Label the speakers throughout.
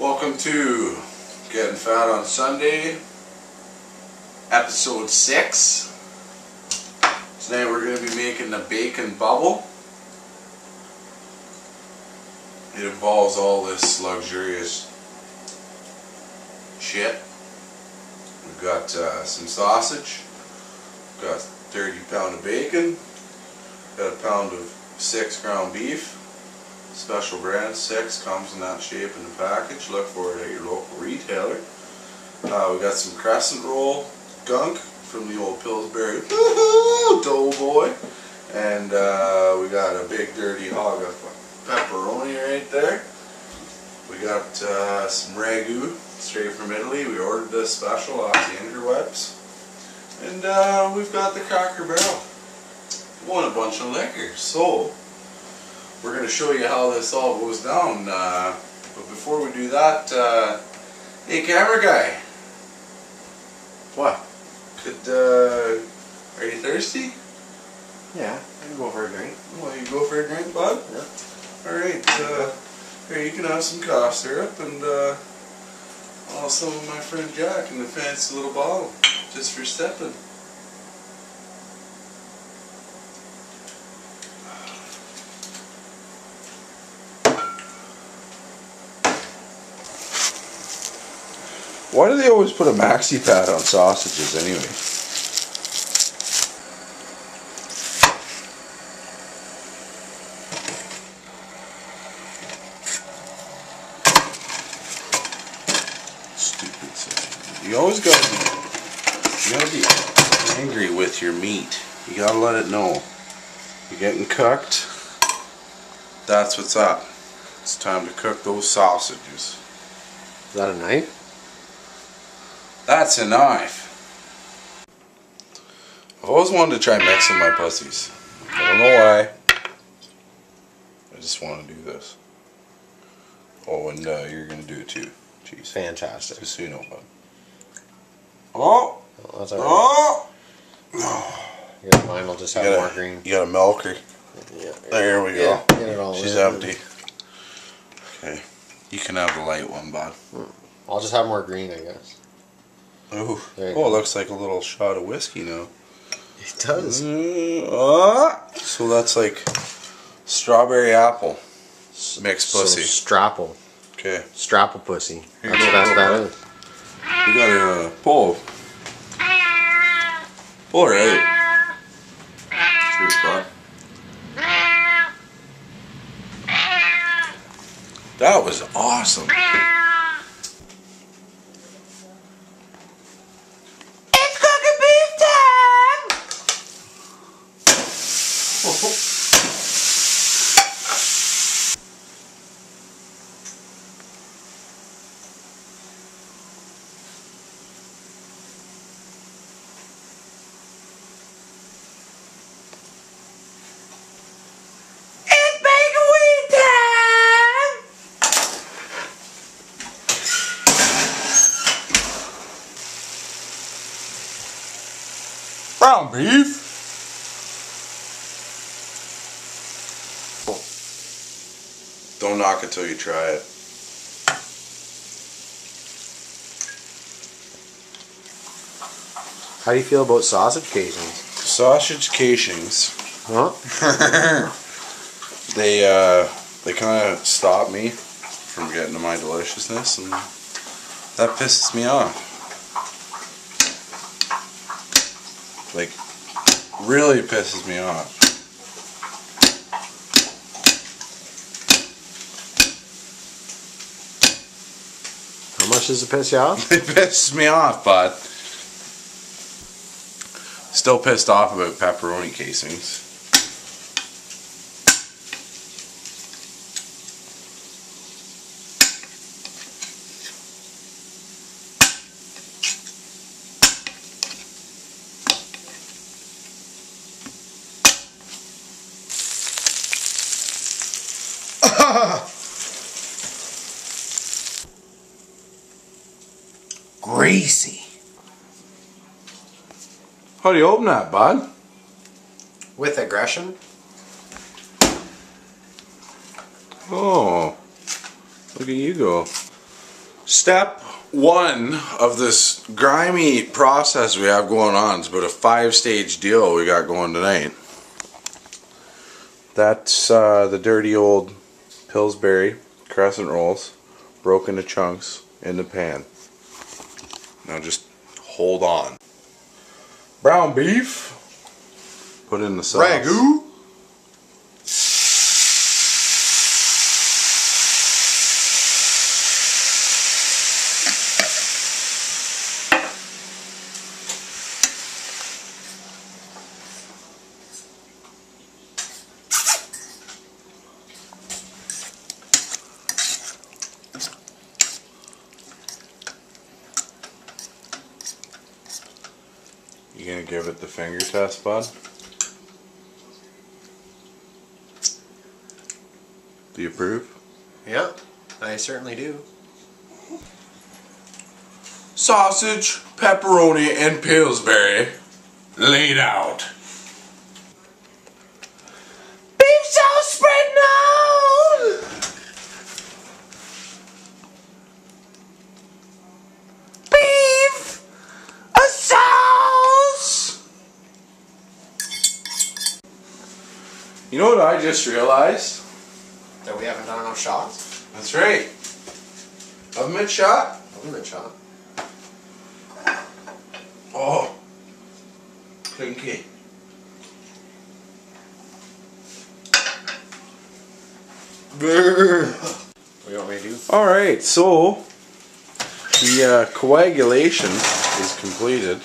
Speaker 1: Welcome to Getting Fat on Sunday, episode 6. Today we're going to be making the bacon bubble. It involves all this luxurious shit. We've got uh, some sausage, we've got 30 pound of bacon, got a pound of 6 ground beef, special brand 6 comes in that shape in the package. Look for it at your local retailer. Uh, we got some crescent roll gunk from the old Pillsbury. Doughboy. And uh, we got a big dirty hog of pepperoni right there. We got uh, some ragu straight from Italy. We ordered this special off the interwebs and uh, we've got the Cracker Barrel. Won a bunch of liquor. So we're going to show you how this all goes down. Uh, but before we do that, uh, hey camera guy.
Speaker 2: What?
Speaker 1: Could, uh, are you thirsty?
Speaker 2: Yeah, I can go for a drink.
Speaker 1: Well, you go for a drink, bud?
Speaker 2: Yeah.
Speaker 1: Alright, uh, here you can have some cough syrup and, uh, also my friend Jack in the fancy little bottle, just for stepping. Why do they always put a maxi pad on sausages anyway? Stupid thing. You always gotta be, you gotta be angry with your meat. You gotta let it know. You're getting cooked. That's what's up. It's time to cook those sausages.
Speaker 2: Is that a knife?
Speaker 1: That's a knife. I've always wanted to try mixing my pussies. I don't know why. I just want to do this. Oh, and uh, you're going to do it too. Jeez.
Speaker 2: Fantastic.
Speaker 1: Just so you know, bud. Oh!
Speaker 2: That's alright.
Speaker 1: Oh!
Speaker 2: Yeah, mine will just have more
Speaker 1: gotta,
Speaker 2: green.
Speaker 1: you gotta milk her.
Speaker 2: Yeah.
Speaker 1: There we go.
Speaker 2: Yeah, get it all
Speaker 1: She's empty. Okay. You can have the light one, bud.
Speaker 2: I'll just have more green, I guess.
Speaker 1: Ooh. Oh, it looks like a little shot of whiskey now.
Speaker 2: It does.
Speaker 1: Mm, ah. So that's like strawberry apple mixed
Speaker 2: So,
Speaker 1: pussy.
Speaker 2: strapple.
Speaker 1: Okay.
Speaker 2: Strapple pussy. That's what
Speaker 1: go.
Speaker 2: that, that is.
Speaker 1: You gotta uh, pull. Pull out. Cheers, bud. That was awesome. It's cooking beef time! It's bacon weed time! Brown beef. Don't knock until you try it.
Speaker 2: How do you feel about sausage casings?
Speaker 1: Sausage casings.
Speaker 2: Huh?
Speaker 1: they uh, they kind of stop me from getting to my deliciousness, and that pisses me off. Like, really pisses me off.
Speaker 2: How much does it piss you off?
Speaker 1: It pisses me off, but still pissed off about pepperoni casings. Greasy. How do you open that, bud?
Speaker 2: With aggression?
Speaker 1: Oh, look at you go. Step one of this grimy process we have going on is about a five stage deal we got going tonight. That's uh, the dirty old Pillsbury crescent rolls broken to chunks in the pan. Now just hold on. Brown beef. Put in the sauce.
Speaker 2: Ragu.
Speaker 1: You gonna give it the finger test, bud? Do you approve?
Speaker 2: Yeah, I certainly do.
Speaker 1: Sausage, pepperoni, and Pillsbury laid out. Beef sauce spread now. Beef, a sauce. You know what I just realized?
Speaker 2: That we haven't done enough shots.
Speaker 1: That's right. Oven mitt shot.
Speaker 2: Limit shot.
Speaker 1: Oh, clinky.
Speaker 2: What do you want me to do?
Speaker 1: All right, so the uh, coagulation is completed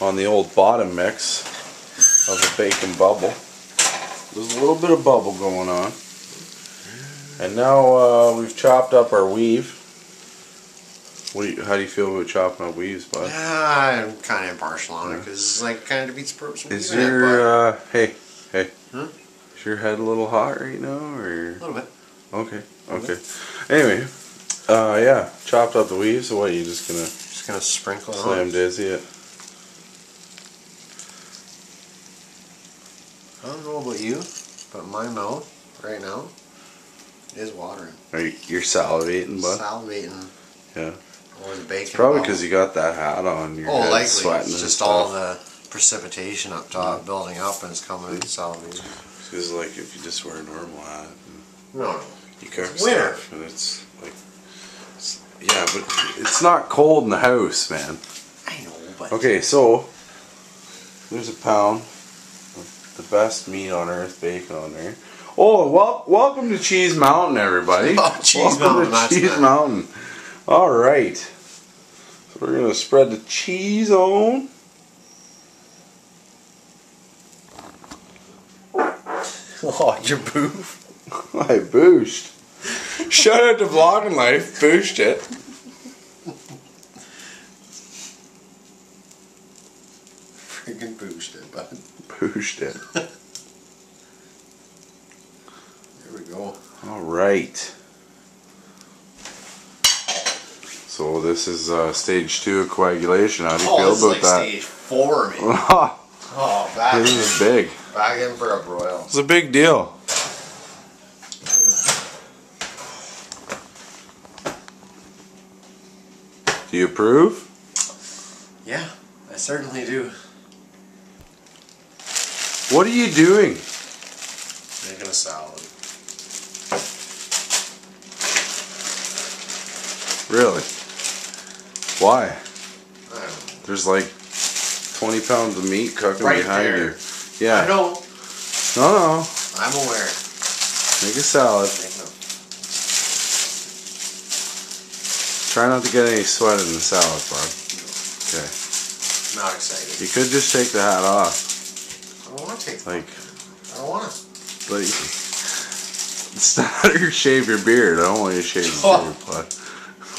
Speaker 1: on the old bottom mix of the bacon bubble. There's a little bit of bubble going on, and now uh, we've chopped up our weave. What you, how do you feel about chopping up weaves, bud?
Speaker 2: I'm kind of impartial on it because it's like kind of beats the purpose.
Speaker 1: Is your uh, hey hey?
Speaker 2: Huh?
Speaker 1: Is your head a little hot right now, or?
Speaker 2: a little bit.
Speaker 1: Okay, okay. Anyway, uh, yeah, chopped up the weaves. So what? You just gonna
Speaker 2: Just gonna sprinkle it
Speaker 1: slam
Speaker 2: on.
Speaker 1: dizzy it?
Speaker 2: I don't know about you, but my mouth right now is watering.
Speaker 1: Are you, you're salivating, bud?
Speaker 2: Salivating
Speaker 1: Yeah.
Speaker 2: over the bacon.
Speaker 1: Probably because you got that hat on. Your
Speaker 2: Oh, likely.
Speaker 1: sweating
Speaker 2: It's just all the precipitation up top building up and it's coming in salivating.
Speaker 1: Because like if you just wear a normal hat,
Speaker 2: No,
Speaker 1: you cook
Speaker 2: It's winter.
Speaker 1: stuff, and it's like, it's, yeah, but it's not cold in the house, man.
Speaker 2: I know, but
Speaker 1: Okay, so there's a pound the best meat on earth bacon on there. Oh, well, welcome to Cheese Mountain, everybody.
Speaker 2: Oh, Cheese
Speaker 1: welcome
Speaker 2: Mountain,
Speaker 1: to Cheese. Mountain. All right, so we're gonna spread the cheese on.
Speaker 2: oh, your boof.
Speaker 1: I boosted. Shout out to Vlogging Life, boosted it.
Speaker 2: Freaking boosted, but
Speaker 1: Boosted it.
Speaker 2: there we go.
Speaker 1: All right. So this is uh, stage two of coagulation. How do you
Speaker 2: Oh,
Speaker 1: feel
Speaker 2: this is
Speaker 1: about
Speaker 2: like
Speaker 1: that?
Speaker 2: stage four, man. Oh, back
Speaker 1: this
Speaker 2: in,
Speaker 1: is big.
Speaker 2: back in for a broil.
Speaker 1: It's a big deal. Do you approve?
Speaker 2: Yeah, I certainly do.
Speaker 1: What are you doing?
Speaker 2: Making a salad.
Speaker 1: Really? Why?
Speaker 2: I don't know.
Speaker 1: There's like 20 pounds of meat cooking
Speaker 2: Right
Speaker 1: behind
Speaker 2: there.
Speaker 1: you. Yeah.
Speaker 2: I know.
Speaker 1: No, no.
Speaker 2: I'm aware.
Speaker 1: Make a salad. Try not to get any sweat in the salad, bud. Okay.
Speaker 2: Not excited.
Speaker 1: You could just take the hat off.
Speaker 2: Want to.
Speaker 1: Like,
Speaker 2: I don't want to.
Speaker 1: like, it's not your shave your beard. I don't want you to shave your
Speaker 2: Oh.
Speaker 1: beard.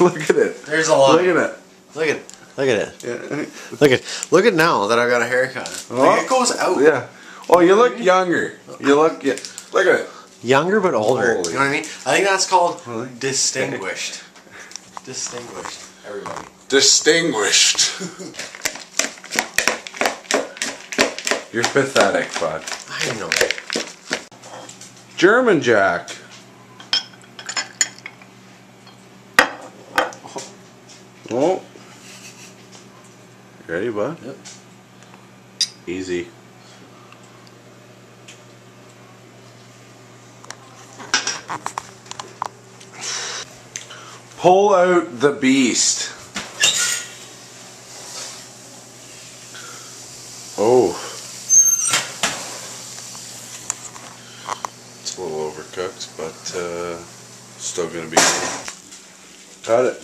Speaker 1: Look at it.
Speaker 2: There's a lot.
Speaker 1: Look at it.
Speaker 2: Look at. It. Look at it.
Speaker 1: Yeah.
Speaker 2: Look at. Look at now that I got a haircut.
Speaker 1: Oh.
Speaker 2: Like it goes out.
Speaker 1: Yeah. Oh, you look younger. You look. Yeah. Look at it.
Speaker 2: Younger but older.
Speaker 1: Holy.
Speaker 2: You know what I mean? I think that's called
Speaker 1: Really?
Speaker 2: distinguished. distinguished. Everybody.
Speaker 1: Distinguished. You're pathetic, bud.
Speaker 2: I know.
Speaker 1: German Jack. Oh. You ready, bud?
Speaker 2: Yep.
Speaker 1: Easy. Pull out the beast. Oh. It's a little overcooked, but uh, still gonna be good. Cut it.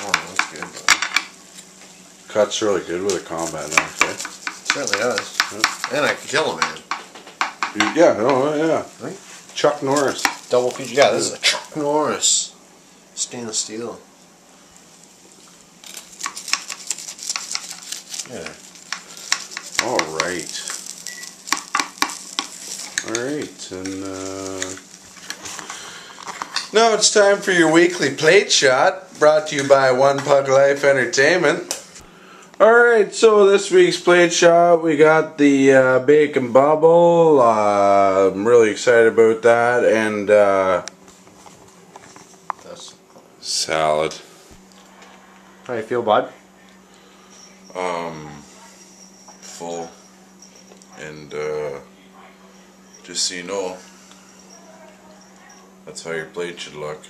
Speaker 2: Oh, that's good.
Speaker 1: Cuts really good with a combat knife, eh?
Speaker 2: certainly does. And I can kill a man.
Speaker 1: You- Yeah, oh yeah.
Speaker 2: Right.
Speaker 1: Chuck Norris.
Speaker 2: Double feature. Yeah, this is a Chuck Norris stainless steel. Yeah.
Speaker 1: All right. All right, and uh, now it's time for your weekly plate shot, brought to you by One Pug Life Entertainment. All right, so this week's plate shot, we got the uh, bacon bubble. Uh, I'm really excited about that, and uh,
Speaker 2: That's
Speaker 1: salad.
Speaker 2: how you feel, bud?
Speaker 1: um, full. And uh, just so you know, that's how your plate should look.